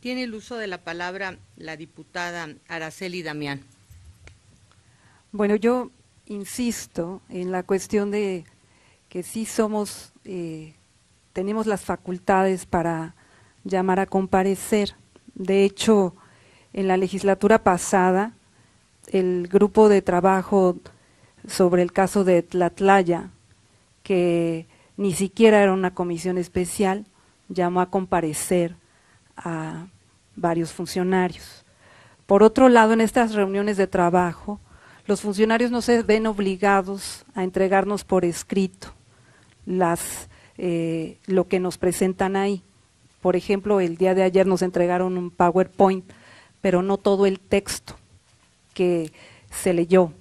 Tiene el uso de la palabra la diputada Araceli Damián. Bueno, yo insisto en la cuestión de que sí somos, eh, tenemos las facultades para llamar a comparecer. De hecho, en la legislatura pasada, el grupo de trabajo sobre el caso de Tlatlaya, que ni siquiera era una comisión especial, llamó a comparecer a varios funcionarios. Por otro lado, en estas reuniones de trabajo, los funcionarios no se ven obligados a entregarnos por escrito las, eh, lo que nos presentan ahí. Por ejemplo, el día de ayer nos entregaron un PowerPoint, pero no todo el texto que se leyó,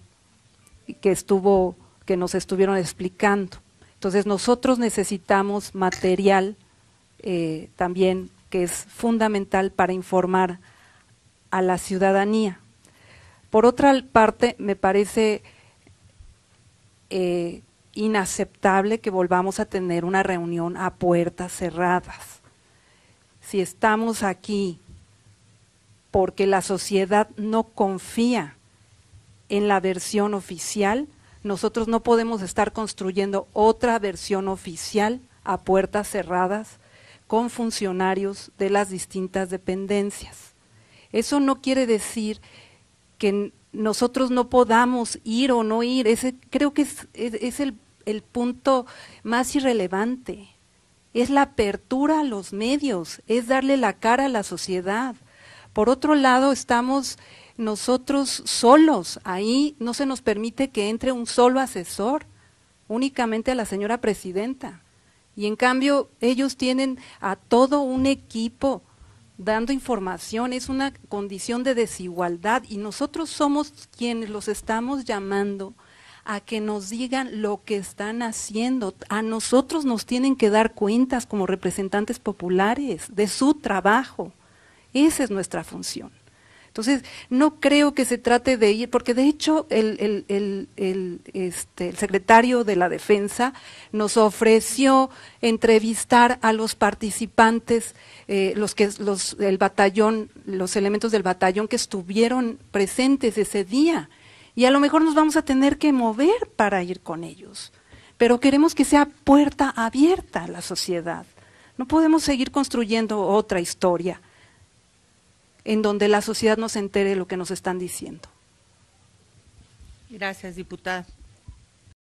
que estuvo, que nos estuvieron explicando. Entonces nosotros necesitamos material eh, también que es fundamental para informar a la ciudadanía. Por otra parte, me parece eh, inaceptable que volvamos a tener una reunión a puertas cerradas. Si estamos aquí porque la sociedad no confía en la versión oficial, nosotros no podemos estar construyendo otra versión oficial a puertas cerradas con funcionarios de las distintas dependencias. Eso no quiere decir que nosotros no podamos ir o no ir. Ese creo que es, el, el punto más irrelevante. Es la apertura a los medios, es darle la cara a la sociedad. Por otro lado, estamos nosotros solos, ahí no se nos permite que entre un solo asesor, únicamente a la señora presidenta. Y en cambio, ellos tienen a todo un equipo dando información, es una condición de desigualdad y nosotros somos quienes los estamos llamando a que nos digan lo que están haciendo. A nosotros nos tienen que dar cuentas como representantes populares de su trabajo. Esa es nuestra función. Entonces, no creo que se trate de ir, porque de hecho el, este, el, secretario de la Defensa nos ofreció entrevistar a los participantes, eh, los que los el batallón, los elementos del batallón que estuvieron presentes ese día. Y a lo mejor nos vamos a tener que mover para ir con ellos. Pero queremos que sea puerta abierta a la sociedad. No podemos seguir construyendo otra historia en donde la sociedad no se entere de lo que nos están diciendo. Gracias, diputada.